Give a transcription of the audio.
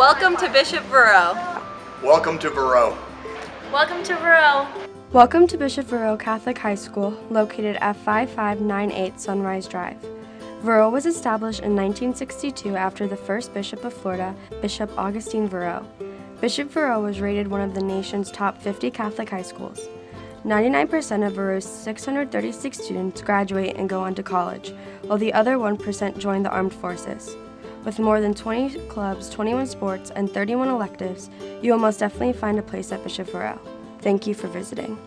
Welcome to Bishop Verot. Welcome to Verot. Welcome to Verot. Welcome to Bishop Verot Catholic High School, located at 5598 Sunrise Drive. Verot was established in 1962 after the first bishop of Florida, Bishop Augustine Verot. Bishop Verot was rated one of the nation's top 50 Catholic high schools. 99% of Verot's 636 students graduate and go on to college, while the other 1% join the armed forces. With more than 20 clubs, 21 sports, and 31 electives, you will most definitely find a place at Bishop Verot. Thank you for visiting.